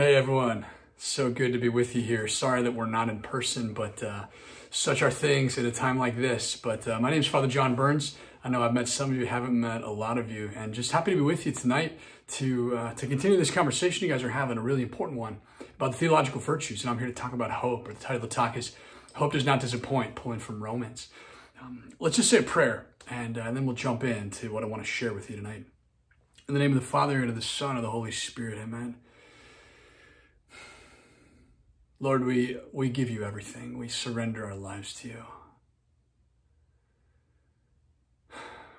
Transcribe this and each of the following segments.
Hey everyone, so good to be with you here. Sorry that we're not in person, but uh, such are things at a time like this. But uh, my name is Father John Burns. I know I've met some of you, haven't met a lot of you, and just happy to be with you tonight to uh, to continue this conversation you guys are having, a really important one about the theological virtues. And I'm here to talk about hope. Or the title of the talk is "Hope Does Not Disappoint," pulling from Romans. Um, let's just say a prayer, and, uh, and then we'll jump into what I want to share with you tonight. In the name of the Father and of the Son and of the Holy Spirit, Amen. Lord, we, we give you everything. We surrender our lives to you.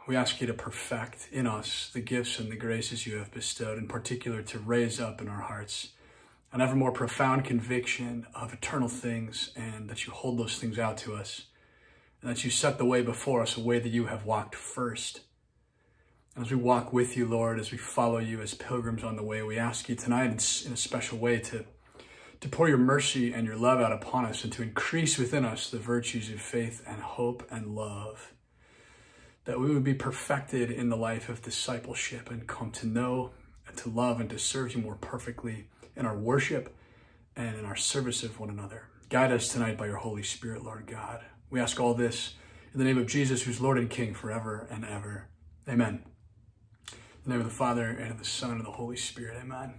We ask you to perfect in us the gifts and the graces you have bestowed, in particular to raise up in our hearts an ever more profound conviction of eternal things and that you hold those things out to us and that you set the way before us, a way that you have walked first. And as we walk with you, Lord, as we follow you as pilgrims on the way, we ask you tonight in a special way to to pour your mercy and your love out upon us and to increase within us the virtues of faith and hope and love. That we would be perfected in the life of discipleship and come to know and to love and to serve you more perfectly in our worship and in our service of one another. Guide us tonight by your Holy Spirit, Lord God. We ask all this in the name of Jesus, who's Lord and King forever and ever. Amen. In the name of the Father and of the Son and of the Holy Spirit. Amen.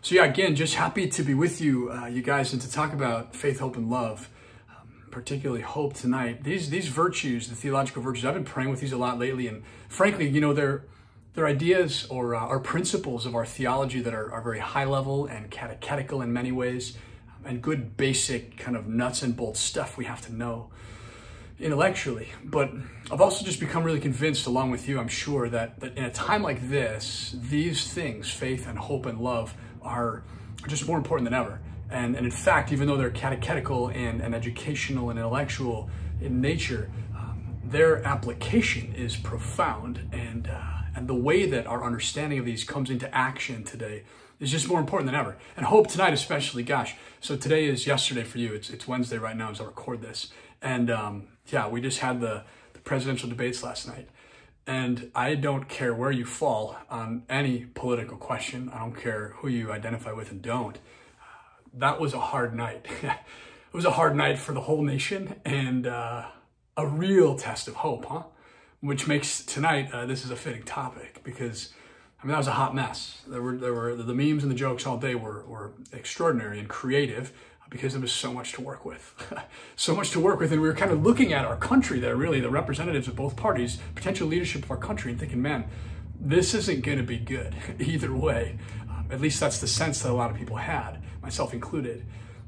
So yeah, again, just happy to be with you, uh, you guys, and to talk about faith, hope, and love, um, particularly hope tonight. These these virtues, the theological virtues, I've been praying with these a lot lately, and frankly, you know, they're they're ideas or uh, principles of our theology that are, are very high level and catechetical in many ways, um, and good basic kind of nuts and bolts stuff we have to know intellectually. But I've also just become really convinced, along with you, I'm sure, that, that in a time like this, these things, faith and hope and love, are just more important than ever. And, and in fact, even though they're catechetical and, and educational and intellectual in nature, um, their application is profound. And, uh, and the way that our understanding of these comes into action today is just more important than ever. And hope tonight, especially, gosh. So today is yesterday for you. It's, it's Wednesday right now as I record this. And um, yeah, we just had the, the presidential debates last night. And I don't care where you fall on any political question. I don't care who you identify with and don't. that was a hard night. it was a hard night for the whole nation and uh, a real test of hope, huh? Which makes tonight, uh, this is a fitting topic because, I mean, that was a hot mess. There were, there were the memes and the jokes all day were, were extraordinary and creative because there was so much to work with. so much to work with. And we were kind of looking at our country there, really, the representatives of both parties, potential leadership of our country, and thinking, man, this isn't going to be good either way. Um, at least that's the sense that a lot of people had, myself included.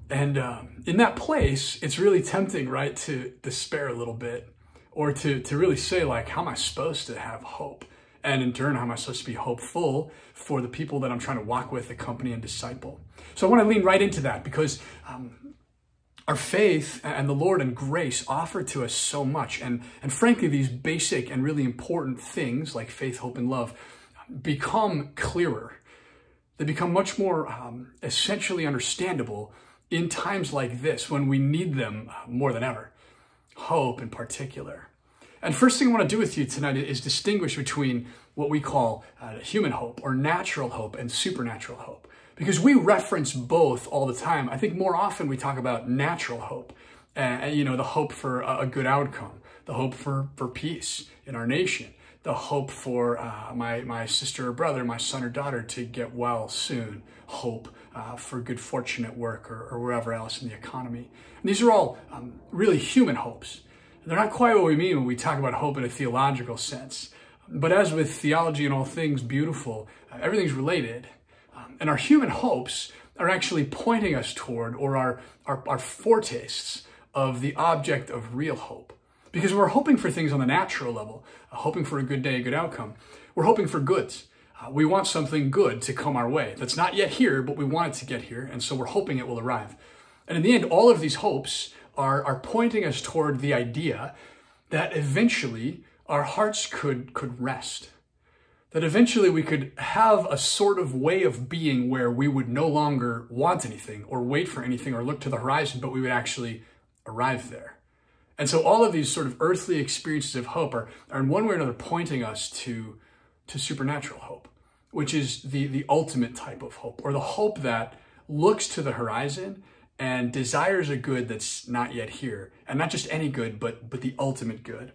And um, in that place, it's really tempting, right, to despair a little bit or to, to really say, like, how am I supposed to have hope? And in turn, how am I supposed to be hopeful for the people that I'm trying to walk with, accompany, and disciple? So I want to lean right into that because um, our faith and the Lord and grace offer to us so much. And, and frankly, these basic and really important things like faith, hope, and love become clearer. They become much more um, essentially understandable in times like this when we need them more than ever. Hope in particular. And first thing I want to do with you tonight is distinguish between what we call uh, human hope or natural hope and supernatural hope. Because we reference both all the time. I think more often we talk about natural hope, uh, you know, the hope for a, a, good outcome, the hope for, for peace in our nation, the hope for uh, my, my sister or brother, my son or daughter to get well soon, hope uh, for good fortune at work or, or wherever else in the economy. And these are all um, really human hopes. They're not quite what we mean when we talk about hope in a theological sense. But as with theology and all things beautiful, uh, everything's related. Um, and our human hopes are actually pointing us toward or are, are foretastes of the object of real hope. Because we're hoping for things on the natural level, uh, hoping for a good day, a good outcome. We're hoping for goods. Uh, we want something good to come our way. That's not yet here, but we want it to get here, and so we're hoping it will arrive. And in the end, all of these hopes are, are pointing us toward the idea that eventually our hearts could, could rest. That eventually we could have a sort of way of being where we would no longer want anything or wait for anything or look to the horizon, but we would actually arrive there. And so all of these sort of earthly experiences of hope are, are in one way or another pointing us to, to supernatural hope. which is the, the ultimate type of hope, or the hope that looks to the horizon and desires a good that's not yet here. And not just any good, but, but the ultimate good.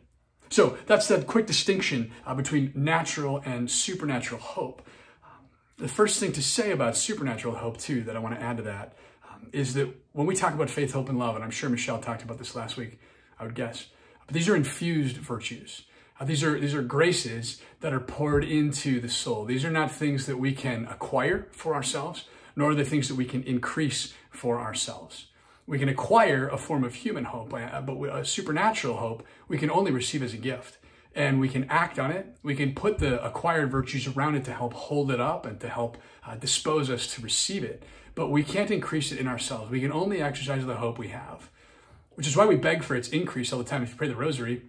So that's that quick distinction uh, between natural and supernatural hope. Um, the first thing to say about supernatural hope, too, that I want to add to that, um, is that when we talk about faith, hope, and love, and I'm sure Michelle talked about this last week, I would guess, but these are infused virtues. Uh, these are these are graces that are poured into the soul. These are not things that we can acquire for ourselves, nor are they things that we can increase for ourselves. We can acquire a form of human hope, uh, but a supernatural hope we can only receive as a gift. And we can act on it. We can put the acquired virtues around it to help hold it up and to help uh, dispose us to receive it. But we can't increase it in ourselves. We can only exercise the hope we have, which is why we beg for its increase all the time. If you pray the rosary,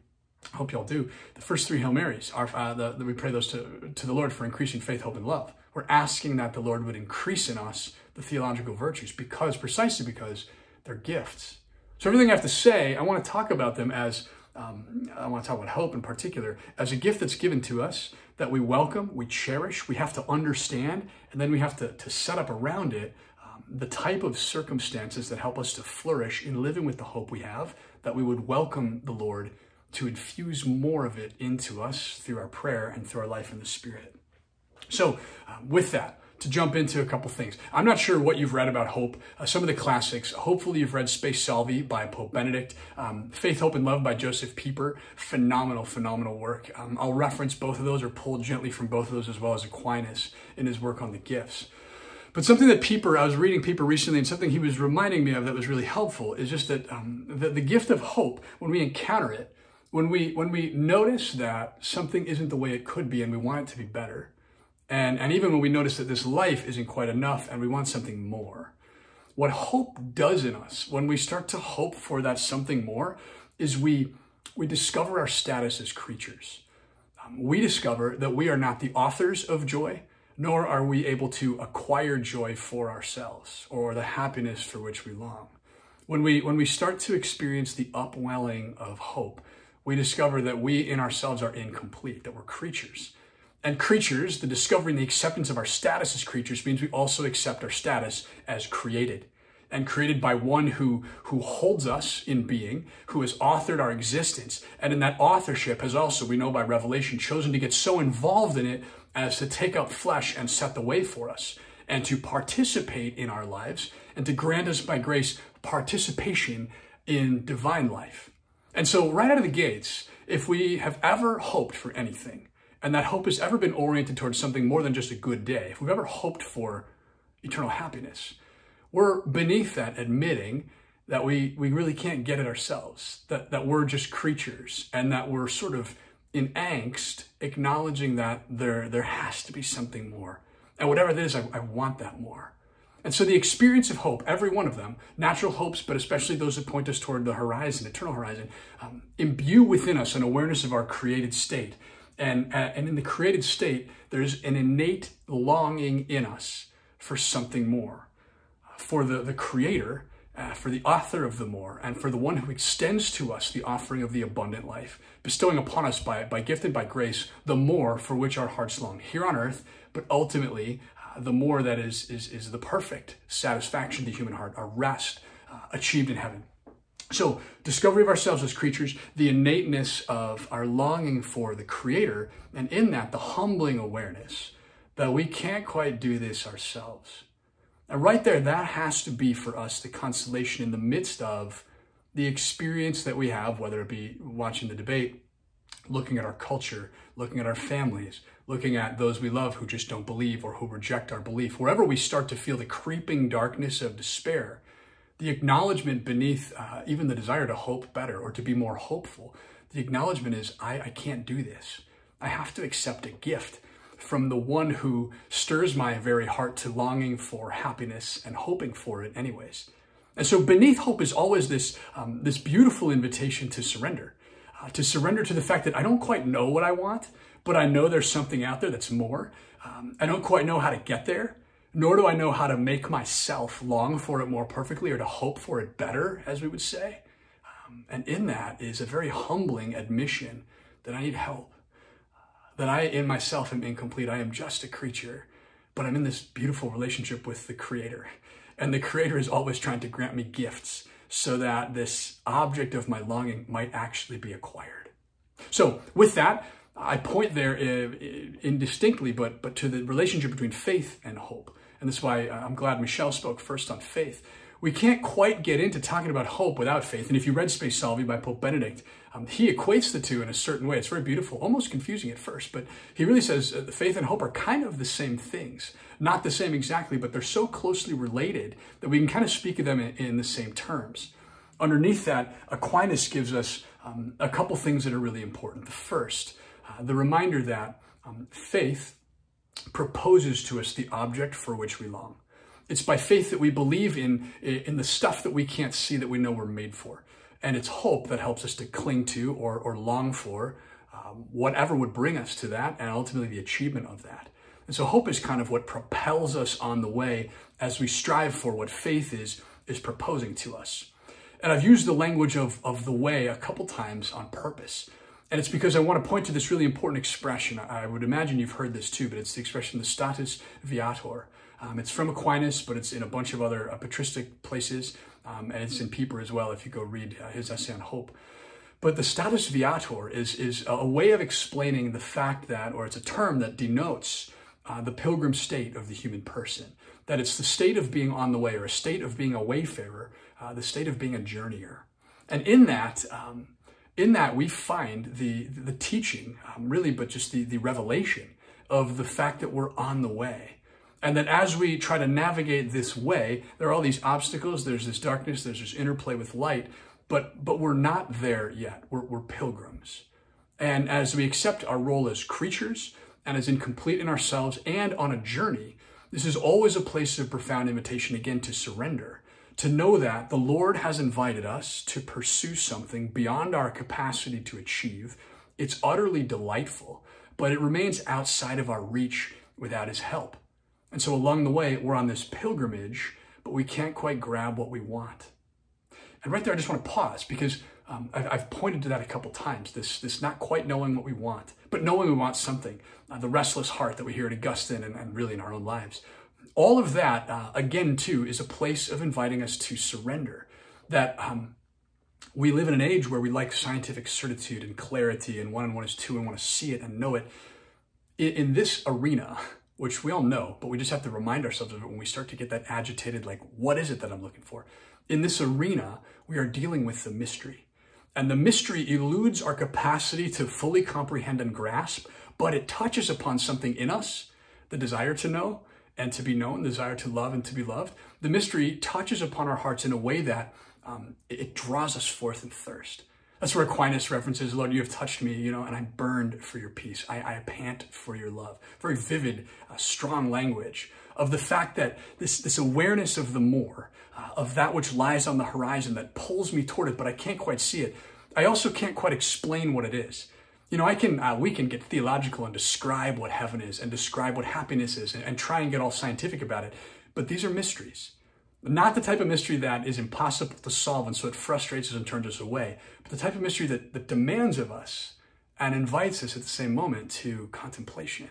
I hope y'all do. The first three Hail Marys, are, uh, the, the, we pray those to, to the Lord for increasing faith, hope, and love. We're asking that the Lord would increase in us the theological virtues because, precisely because they're gifts. So everything I have to say, I want to talk about them as, um, I want to talk about hope in particular, as a gift that's given to us that we welcome, we cherish, we have to understand, and then we have to, to set up around it um, the type of circumstances that help us to flourish in living with the hope we have, that we would welcome the Lord to infuse more of it into us through our prayer and through our life in the Spirit. So, uh, with that, to jump into a couple things. I'm not sure what you've read about hope. Uh, some of the classics. Hopefully, you've read Spe Salvi by Pope Benedict, um, Faith, Hope, and Love by Josef Pieper. Phenomenal, phenomenal work. Um, I'll reference both of those or pull gently from both of those as well as Aquinas in his work on the gifts. But something that Pieper, I was reading Pieper recently, and something he was reminding me of that was really helpful is just that um, the, the gift of hope, when we encounter it, when we when we notice that something isn't the way it could be and we want it to be better, and, and even when we notice that this life isn't quite enough and we want something more, what hope does in us, when we start to hope for that something more, is we, we discover our status as creatures. Um, we discover that we are not the authors of joy, nor are we able to acquire joy for ourselves or the happiness for which we long. When we, when we start to experience the upwelling of hope, we discover that we in ourselves are incomplete, that we're creatures and creatures, the discovery and the acceptance of our status as creatures means we also accept our status as created and created by one who, who holds us in being, who has authored our existence. And in that authorship has also, we know by revelation, chosen to get so involved in it as to take up flesh and set the way for us and to participate in our lives and to grant us by grace participation in divine life. And so, right out of the gates, if we have ever hoped for anything, and that hope has ever been oriented towards something more than just a good day, if we've ever hoped for eternal happiness, we're beneath that admitting that we, we really can't get it ourselves, that, that we're just creatures, and that we're sort of in angst, acknowledging that there, there has to be something more. And whatever it is, I, I want that more. And so the experience of hope, every one of them, natural hopes, but especially those that point us toward the horizon, eternal horizon, um, imbue within us an awareness of our created state and, uh, and in the created state, there's an innate longing in us for something more, for the, the creator, uh, for the author of the more, and for the one who extends to us the offering of the abundant life, bestowing upon us by, by gift and by grace the more for which our hearts long here on earth, but ultimately uh, the more that is, is, is the perfect satisfaction of the human heart, a rest uh, achieved in heaven. So, discovery of ourselves as creatures, the innateness of our longing for the Creator, and in that, the humbling awareness that we can't quite do this ourselves. And right there, that has to be for us the consolation in the midst of the experience that we have, whether it be watching the debate, looking at our culture, looking at our families, looking at those we love who just don't believe or who reject our belief. Wherever we start to feel the creeping darkness of despair, the acknowledgement beneath uh, even the desire to hope better or to be more hopeful, the acknowledgement is, I, I can't do this. I have to accept a gift from the one who stirs my very heart to longing for happiness and hoping for it anyways. And so beneath hope is always this, um, this beautiful invitation to surrender, uh, to surrender to the fact that I don't quite know what I want, but I know there's something out there that's more. Um, I don't quite know how to get there, nor do I know how to make myself long for it more perfectly or to hope for it better, as we would say. Um, and in that is a very humbling admission that I need help, that I in myself am incomplete. I am just a creature, but I'm in this beautiful relationship with the Creator. And the Creator is always trying to grant me gifts so that this object of my longing might actually be acquired. So, with that, I point there uh, indistinctly, but, but to the relationship between faith and hope. And that's why uh, I'm glad Michelle spoke first on faith. We can't quite get into talking about hope without faith. And if you read Spe Salvi by Pope Benedict, um, he equates the two in a certain way. It's very beautiful, almost confusing at first, but he really says uh, faith and hope are kind of the same things. Not the same exactly, but they're so closely related that we can kind of speak of them in, in the same terms. Underneath that, Aquinas gives us um, a couple things that are really important. The first, uh, the reminder that um, faith proposes to us the object for which we long. It's by faith that we believe in, in the stuff that we can't see that we know we're made for. And it's hope that helps us to cling to or, or long for um, whatever would bring us to that and ultimately the achievement of that. And so hope is kind of what propels us on the way as we strive for what faith is, is proposing to us. And I've used the language of, of the way a couple times on purpose. And it's because I want to point to this really important expression. I would imagine you've heard this too, but it's the expression, the status viator. Um, it's from Aquinas, but it's in a bunch of other uh, patristic places, um, and it's in Pieper as well if you go read uh, his essay on hope. But the status viator is, is a way of explaining the fact that, or it's a term that denotes uh, the pilgrim state of the human person. That it's the state of being on the way, or a state of being a wayfarer, uh, the state of being a journeyer. And in that, um, in that we find the, the teaching, um, really, but just the, the revelation of the fact that we're on the way. And that as we try to navigate this way, there are all these obstacles, there's this darkness, there's this interplay with light, but, but we're not there yet. We're, we're pilgrims. And as we accept our role as creatures and as incomplete in ourselves and on a journey, this is always a place of profound invitation again to surrender to know that the Lord has invited us to pursue something beyond our capacity to achieve. It's utterly delightful, but it remains outside of our reach without His help. And so along the way, we're on this pilgrimage, but we can't quite grab what we want. And right there, I just want to pause because um, I've, I've, pointed to that a couple times. This, this not quite knowing what we want, but knowing we want something. Uh, the restless heart that we hear at Augustine and, and really in our own lives all of that, uh, again, too, is a place of inviting us to surrender. That um, we live in an age where we like scientific certitude and clarity, and one and one is two, and want to see it and know it. In, in this arena, which we all know, but we just have to remind ourselves of it when we start to get that agitated, like, what is it that I'm looking for? In this arena, we are dealing with the mystery. And the mystery eludes our capacity to fully comprehend and grasp, but it touches upon something in us, the desire to know, and to be known, desire to love and to be loved, the mystery touches upon our hearts in a way that um, it draws us forth in thirst. That's where Aquinas references, Lord, you have touched me, you know, and I burned for your peace. I, I pant for your love. Very vivid, uh, strong language of the fact that this, this awareness of the more, uh, of that which lies on the horizon that pulls me toward it, but I can't quite see it. I also can't quite explain what it is. You know, I can, uh, we can get theological and describe what heaven is and describe what happiness is and, and try and get all scientific about it. But these are mysteries. Not the type of mystery that is impossible to solve and so it frustrates us and turns us away, but the type of mystery that, that demands of us and invites us at the same moment to contemplation,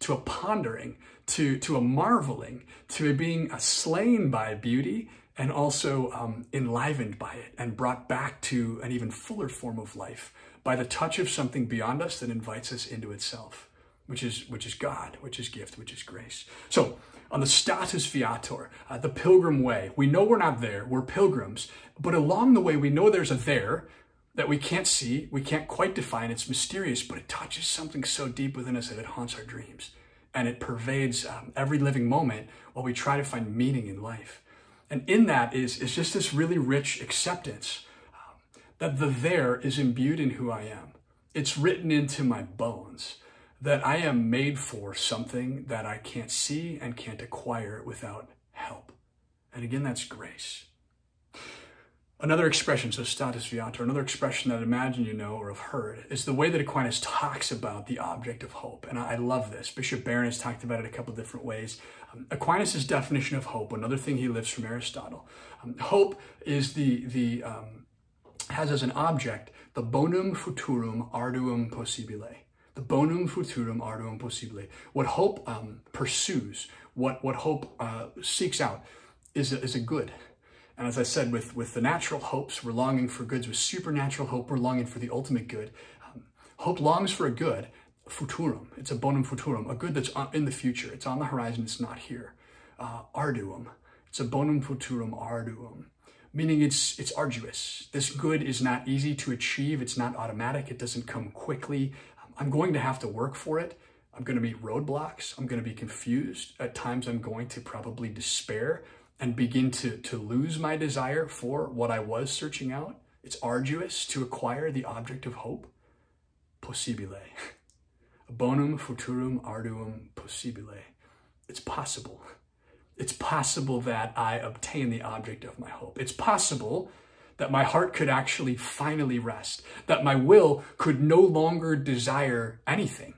to a pondering, to, to a marveling, to a being slain by beauty and also um, enlivened by it and brought back to an even fuller form of life by the touch of something beyond us that invites us into itself, which is, which is God, which is gift, which is grace. So on the status viator, uh, the pilgrim way, we know we're not there, we're pilgrims, but along the way we know there's a there that we can't see, we can't quite define, it's mysterious, but it touches something so deep within us that it haunts our dreams. And it pervades um, every living moment while we try to find meaning in life. And in that is, is just this really rich acceptance that the there is imbued in who I am. It's written into my bones that I am made for something that I can't see and can't acquire without help. And again, that's grace. Another expression, so status viator, another expression that I imagine you know or have heard is the way that Aquinas talks about the object of hope. And I love this. Bishop Barron has talked about it a couple different ways. Um, Aquinas' definition of hope, another thing he lifts from Aristotle. Um, hope is the, the um, has as an object the bonum futurum arduum possibile, The bonum futurum arduum possibile. What hope um, pursues, what, what hope uh, seeks out, is a, is a good. And as I said, with, with the natural hopes, we're longing for goods. With supernatural hope, we're longing for the ultimate good. Um, hope longs for a good, futurum. It's a bonum futurum, a good that's in the future. It's on the horizon, it's not here. Uh, arduum. It's a bonum futurum arduum, meaning it's, it's arduous. This good is not easy to achieve. It's not automatic. It doesn't come quickly. I'm going to have to work for it. I'm going to meet roadblocks. I'm going to be confused. At times, I'm going to probably despair and begin to, to lose my desire for what I was searching out. It's arduous to acquire the object of hope. Possibile. Bonum futurum arduum possibile. It's possible. It's possible that I obtain the object of my hope. It's possible that my heart could actually finally rest, that my will could no longer desire anything,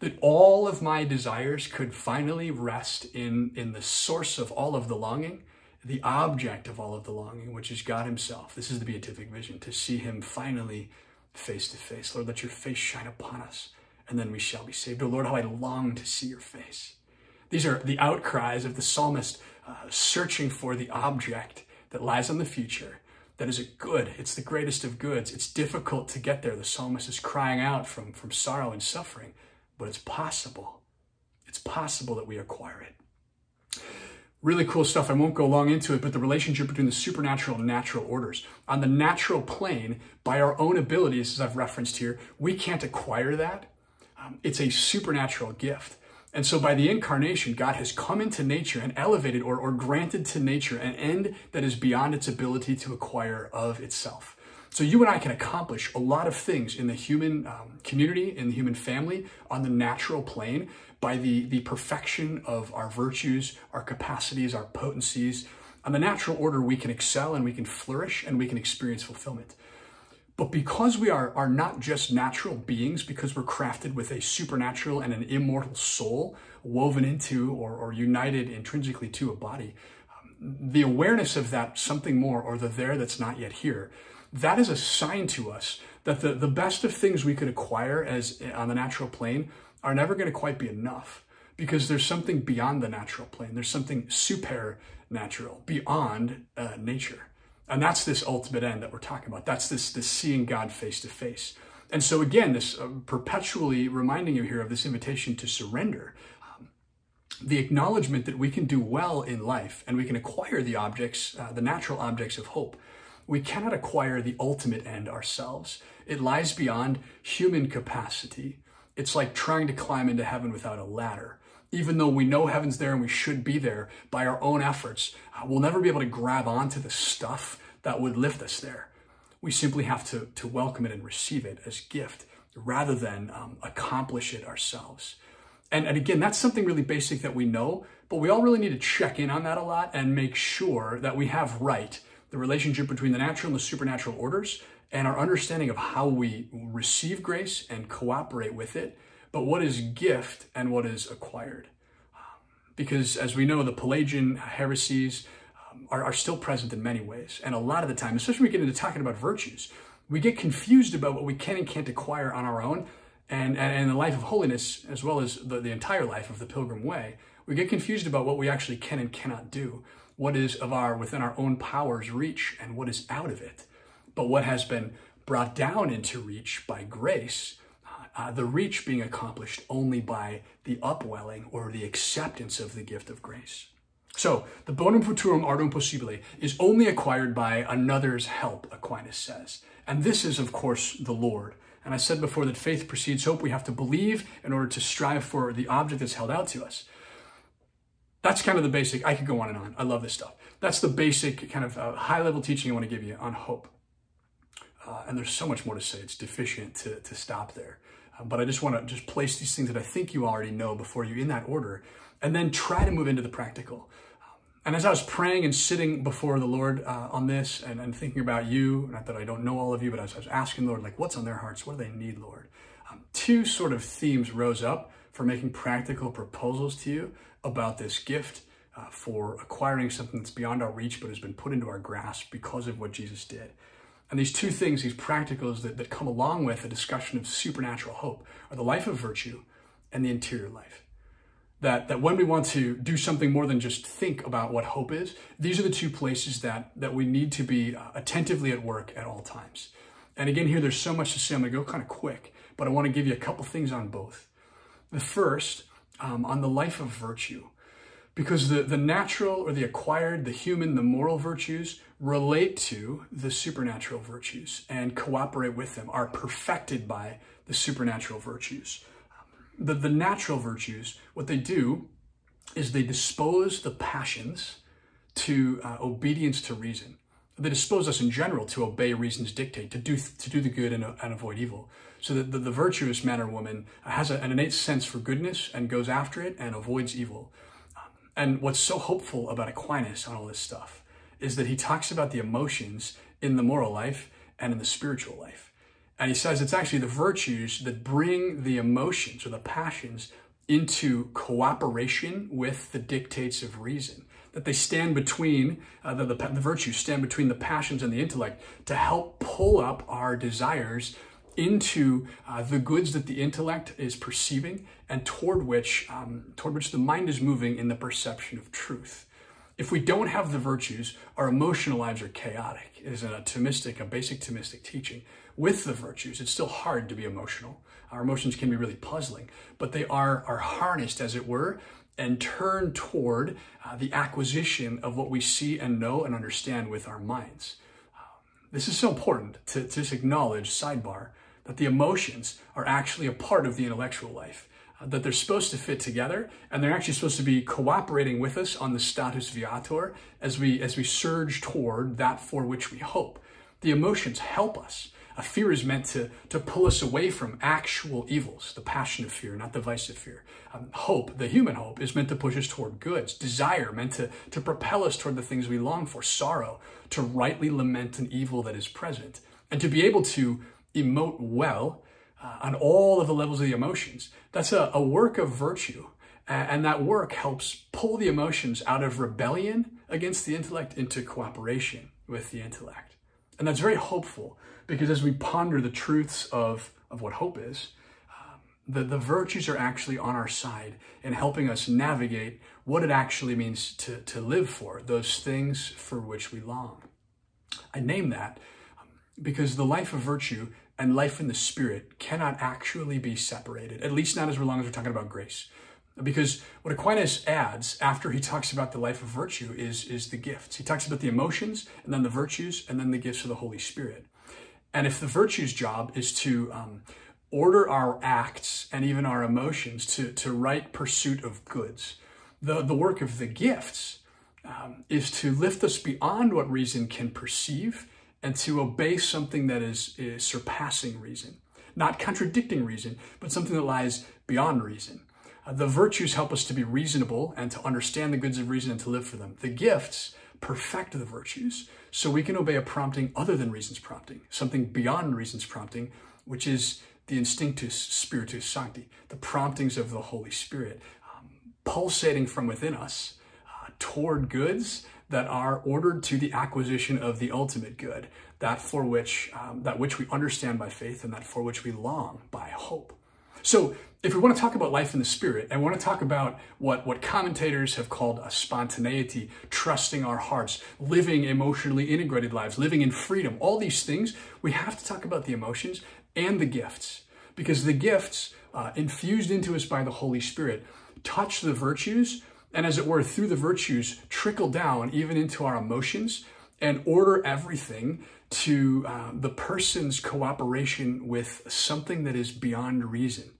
that all of my desires could finally rest in, in the source of all of the longing, the object of all of the longing, which is God Himself. This is the beatific vision, to see Him finally face to face. Lord, let your face shine upon us, and then we shall be saved. Oh Lord, how I long to see your face. These are the outcries of the psalmist uh, searching for the object that lies in the future that is a good. It's the greatest of goods. It's difficult to get there. The psalmist is crying out from, from sorrow and suffering, but it's possible. It's possible that we acquire it. Really cool stuff. I won't go long into it, but the relationship between the supernatural and natural orders. On the natural plane, by our own abilities, as I've referenced here, we can't acquire that. Um, it's a supernatural gift. And so by the incarnation, God has come into nature and elevated or, or granted to nature an end that is beyond its ability to acquire of itself. So you and I can accomplish a lot of things in the human um, community, in the human family, on the natural plane by the, the perfection of our virtues, our capacities, our potencies. On the natural order, we can excel and we can flourish and we can experience fulfillment. But because we are, are not just natural beings, because we're crafted with a supernatural and an immortal soul woven into or, or united intrinsically to a body, um, the awareness of that something more or the there that's not yet here, that is a sign to us that the, the best of things we could acquire as on the natural plane are never going to quite be enough because there's something beyond the natural plane. There's something supernatural beyond uh, nature. And that's this ultimate end that we're talking about. That's this, this seeing God face to face. And so again, this uh, perpetually reminding you here of this invitation to surrender, um, the acknowledgement that we can do well in life and we can acquire the objects, uh, the natural objects of hope. We cannot acquire the ultimate end ourselves. It lies beyond human capacity. It's like trying to climb into heaven without a ladder even though we know heaven's there and we should be there by our own efforts, uh, we'll never be able to grab onto the stuff that would lift us there. We simply have to, to welcome it and receive it as gift rather than um, accomplish it ourselves. And, and again, that's something really basic that we know, but we all really need to check in on that a lot and make sure that we have right the relationship between the natural and the supernatural orders and our understanding of how we receive grace and cooperate with it, but what is gift and what is acquired. Because as we know, the Pelagian heresies, are, are still present in many ways. And a lot of the time, especially when we get into talking about virtues, we get confused about what we can and can't acquire on our own. And, and, and the life of holiness, as well as the, the entire life of the Pilgrim Way, we get confused about what we actually can and cannot do, what is of our within our own power's reach, and what is out of it. But what has been brought down into reach by grace, uh, the reach being accomplished only by the upwelling or the acceptance of the gift of grace. So, the bonum futurum arduum possibile is only acquired by another's help, Aquinas says. And this is, of course, the Lord. And I said before that faith precedes hope. We have to believe in order to strive for the object that's held out to us. That's kind of the basic. I could go on and on. I love this stuff. That's the basic kind of uh, high level teaching I want to give you on hope. Uh, and there's so much more to say. It's deficient to, to stop there. Uh, but I just want to just place these things that I think you already know before you in that order and then try to move into the practical. And as I was praying and sitting before the Lord uh, on this and, and, thinking about you, not that I don't know all of you, but as I was asking the Lord, like, what's on their hearts? What do they need, Lord? Um, two sort of themes rose up for making practical proposals to you about this gift uh, for acquiring something that's beyond our reach but has been put into our grasp because of what Jesus did. And these two things, these practicals that, that come along with a discussion of supernatural hope, are the life of virtue and the interior life. That, that when we want to do something more than just think about what hope is, these are the two places that, that we need to be uh, attentively at work at all times. And again, here there's so much to say. I'm going to go kind of quick, but I want to give you a couple things on both. The first, um, on the life of virtue because the, the natural or the acquired, the human, the moral virtues relate to the supernatural virtues and cooperate with them, are perfected by the supernatural virtues. The, the natural virtues, what they do is they dispose the passions to uh, obedience to reason. They dispose us in general to obey reason's dictate, to do, to do the good and, and avoid evil. So that the, the virtuous man or woman has a, an innate sense for goodness and goes after it and avoids evil. And what's so hopeful about Aquinas on all this stuff is that he talks about the emotions in the moral life and in the spiritual life. And he says it's actually the virtues that bring the emotions or the passions into cooperation with the dictates of reason. That they stand between, uh, the, the, the virtues stand between the passions and the intellect to help pull up our desires into uh, the goods that the intellect is perceiving and toward which um, toward which the mind is moving in the perception of truth. If we don't have the virtues, our emotional lives are chaotic. It is a Thomistic, a basic Thomistic teaching. With the virtues, it's still hard to be emotional. Our emotions can be really puzzling, but they are, are harnessed, as it were, and turned toward uh, the acquisition of what we see and know and understand with our minds. Um, this is so important to, to just acknowledge, sidebar, that the emotions are actually a part of the intellectual life, uh, that they're supposed to fit together, and they're actually supposed to be cooperating with us on the status viator as we as we surge toward that for which we hope. The emotions help us. A fear is meant to, to pull us away from actual evils, the passion of fear, not the vice of fear. Um, hope, the human hope, is meant to push us toward goods. Desire, meant to, to propel us toward the things we long for. Sorrow, to rightly lament an evil that is present. And to be able to emote well uh, on all of the levels of the emotions. That's a, a work of virtue. And that work helps pull the emotions out of rebellion against the intellect into cooperation with the intellect. And that's very hopeful because as we ponder the truths of, of what hope is, um, the, the virtues are actually on our side in helping us navigate what it actually means to, to live for, those things for which we long. I name that um, because the life of virtue and life in the spirit cannot actually be separated, at least not as long as we're talking about grace. Because what Aquinas adds after he talks about the life of virtue is, is the gifts. He talks about the emotions and then the virtues and then the gifts of the Holy Spirit. And if the virtue's job is to um, order our acts and even our emotions to, to right pursuit of goods, the, the work of the gifts um, is to lift us beyond what reason can perceive and to obey something that is, is surpassing reason, not contradicting reason, but something that lies beyond reason. Uh, the virtues help us to be reasonable and to understand the goods of reason and to live for them. The gifts perfect the virtues so we can obey a prompting other than reason's prompting, something beyond reason's prompting, which is the instinctus spiritus sancti, the promptings of the Holy Spirit, um, pulsating from within us uh, toward goods that are ordered to the acquisition of the ultimate good, that for which um, that which we understand by faith and that for which we long by hope. So, if we want to talk about life in the spirit and want to talk about what, what commentators have called a spontaneity, trusting our hearts, living emotionally integrated lives, living in freedom, all these things, we have to talk about the emotions and the gifts. Because the gifts, uh, infused into us by the Holy Spirit, touch the virtues and as it were, through the virtues, trickle down even into our emotions and order everything to uh, the person's cooperation with something that is beyond reason,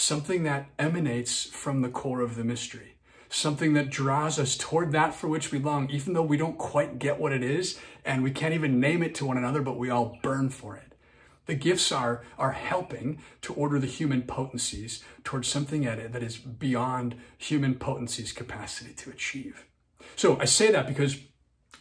something that emanates from the core of the mystery, something that draws us toward that for which we long, even though we don't quite get what it is and we can't even name it to one another, but we all burn for it. The gifts are, are helping to order the human potencies towards something that is beyond human potency's capacity to achieve. So I say that because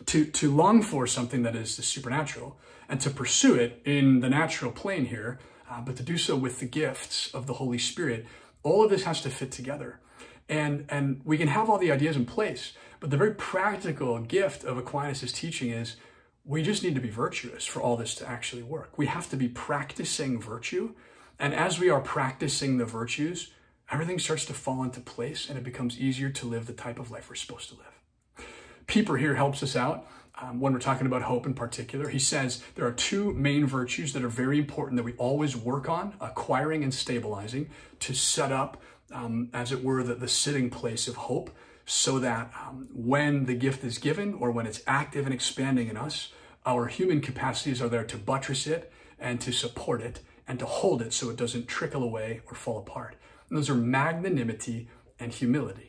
to, to long for something that is the supernatural and to pursue it in the natural plane here, uh, but to do so with the gifts of the Holy Spirit, all of this has to fit together. And, and we can have all the ideas in place, but the very practical gift of Aquinas' teaching is we just need to be virtuous for all this to actually work. We have to be practicing virtue. And as we are practicing the virtues, everything starts to fall into place and it becomes easier to live the type of life we're supposed to live. Pieper here helps us out um, when we're talking about hope in particular. He says there are two main virtues that are very important that we always work on acquiring and stabilizing to set up, um, as it were, the, the sitting place of hope so that um, when the gift is given or when it's active and expanding in us, our human capacities are there to buttress it and to support it and to hold it so it doesn't trickle away or fall apart. And those are magnanimity and humility.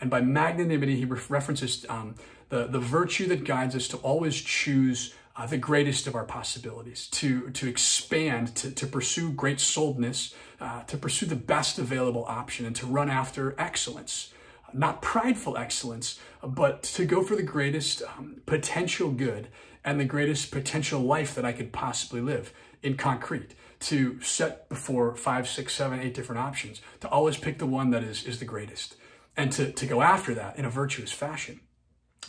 And by magnanimity, he references um, the, the virtue that guides us to always choose uh, the greatest of our possibilities, to, to expand, to, to pursue great souledness, uh, to pursue the best available option, and to run after excellence. Not prideful excellence, but to go for the greatest um, potential good and the greatest potential life that I could possibly live in concrete. To set before five, six, seven, eight different options, to always pick the one that is, is the greatest, and to, to go after that in a virtuous fashion.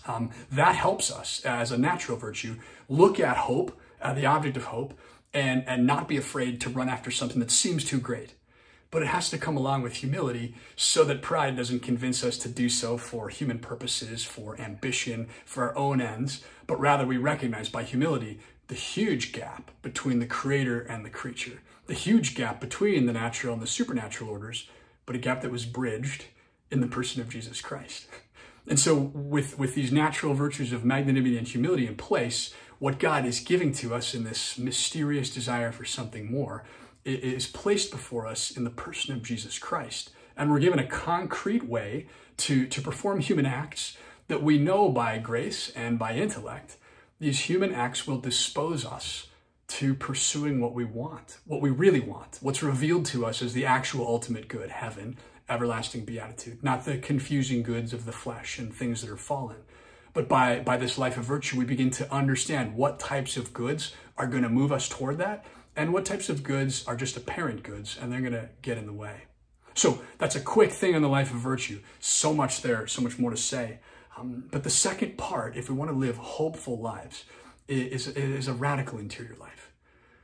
Um, that helps us as a natural virtue look at hope, uh, the object of hope, and, and not be afraid to run after something that seems too great but it has to come along with humility so that pride doesn't convince us to do so for human purposes, for ambition, for our own ends, but rather we recognize by humility the huge gap between the creator and the creature, the huge gap between the natural and the supernatural orders, but a gap that was bridged in the person of Jesus Christ. And so with, with these natural virtues of magnanimity and humility in place, what God is giving to us in this mysterious desire for something more is placed before us in the person of Jesus Christ. And we're given a concrete way to, to perform human acts that we know by grace and by intellect. These human acts will dispose us to pursuing what we want, what we really want, what's revealed to us as the actual ultimate good, heaven, everlasting beatitude, not the confusing goods of the flesh and things that are fallen. But by, by this life of virtue, we begin to understand what types of goods are going to move us toward that and what types of goods are just apparent goods and they're going to get in the way. So that's a quick thing on the life of virtue. So much there, so much more to say. Um, but the second part, if we want to live hopeful lives, is, is a radical interior life.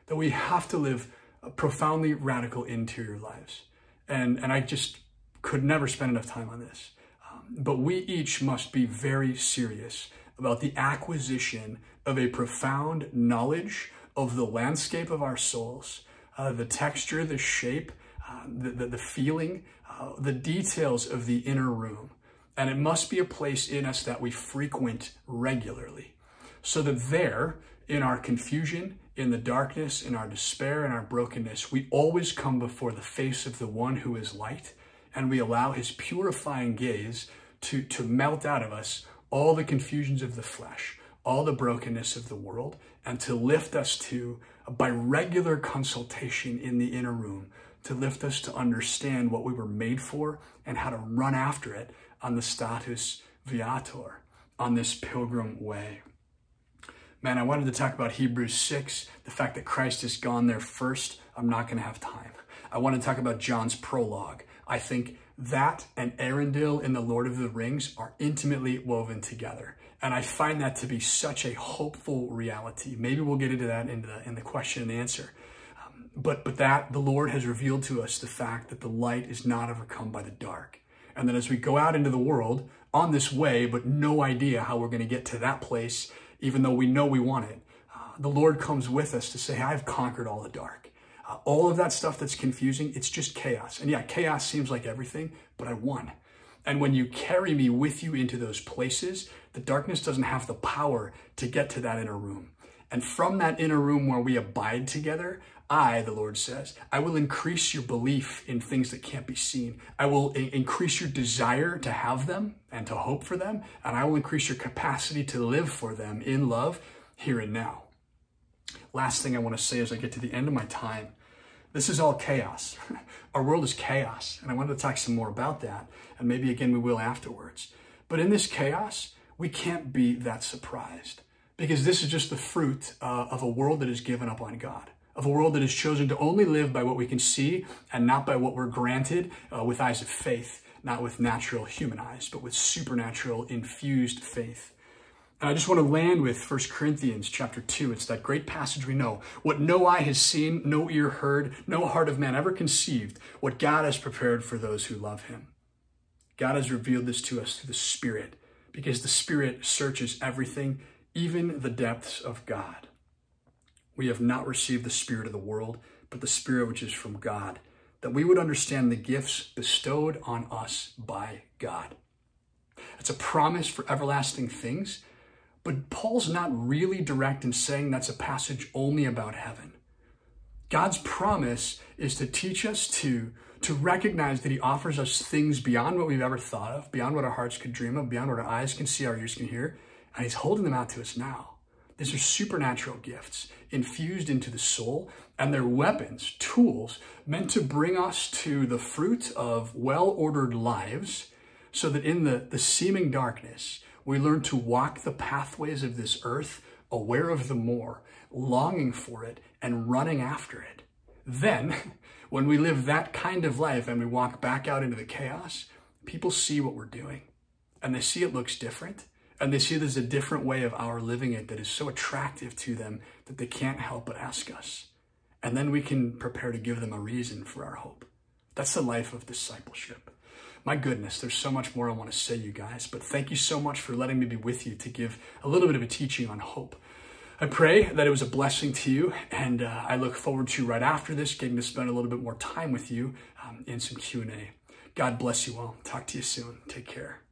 That we have to live a profoundly radical interior lives. And, and I just could never spend enough time on this. Um, but we each must be very serious about the acquisition of a profound knowledge of the landscape of our souls, uh, the texture, the shape, uh, the, the, the, feeling, uh, the details of the inner room. And it must be a place in us that we frequent regularly. So that there, in our confusion, in the darkness, in our despair, in our brokenness, we always come before the face of the one who is light, and we allow his purifying gaze to, to melt out of us all the confusions of the flesh, all the brokenness of the world and to lift us to, by regular consultation in the inner room, to lift us to understand what we were made for and how to run after it on the status viator, on this pilgrim way. Man, I wanted to talk about Hebrews 6, the fact that Christ has gone there first. I'm not going to have time. I want to talk about John's prologue. I think that and Eärendil in The Lord of the Rings are intimately woven together. And I find that to be such a hopeful reality. Maybe we'll get into that in the, in the question and answer. Um, but, but that the Lord has revealed to us the fact that the light is not overcome by the dark. And that as we go out into the world on this way, but no idea how we're going to get to that place, even though we know we want it, uh, the Lord comes with us to say, I've conquered all the dark. Uh, all of that stuff that's confusing, it's just chaos. And yeah, chaos seems like everything, but I won. And when you carry me with you into those places, the darkness doesn't have the power to get to that inner room. And from that inner room where we abide together, I, the Lord says, I will increase your belief in things that can't be seen. I will increase your desire to have them and to hope for them. And I will increase your capacity to live for them in love here and now. Last thing I want to say as I get to the end of my time this is all chaos. Our world is chaos. And I wanted to talk some more about that. And maybe again, we will afterwards. But in this chaos, we can't be that surprised because this is just the fruit uh, of a world that has given up on God, of a world that has chosen to only live by what we can see and not by what we're granted uh, with eyes of faith, not with natural human eyes, but with supernatural infused faith. And I just want to land with 1 Corinthians chapter 2. It's that great passage we know. What no eye has seen, no ear heard, no heart of man ever conceived, what God has prepared for those who love him. God has revealed this to us through the Spirit because the Spirit searches everything, even the depths of God. We have not received the Spirit of the world, but the Spirit which is from God, that we would understand the gifts bestowed on us by God. It's a promise for everlasting things but Paul's not really direct in saying that's a passage only about heaven. God's promise is to teach us to, to recognize that he offers us things beyond what we've ever thought of, beyond what our hearts could dream of, beyond what our eyes can see, our ears can hear, and he's holding them out to us now. These are supernatural gifts infused into the soul, and they're weapons, tools meant to bring us to the fruit of well ordered lives so that in the, the seeming darkness, we learn to walk the pathways of this earth, aware of the more, longing for it, and running after it. Then, when we live that kind of life and we walk back out into the chaos, people see what we're doing and they see it looks different and they see there's a different way of our living it that is so attractive to them that they can't help but ask us. And then we can prepare to give them a reason for our hope. That's the life of discipleship my goodness, there's so much more I want to say, you guys. But thank you so much for letting me be with you to give a little bit of a teaching on hope. I pray that it was a blessing to you, and uh, I look forward to right after this getting to spend a little bit more time with you um, in some Q and A. God bless you all. Talk to you soon. Take care.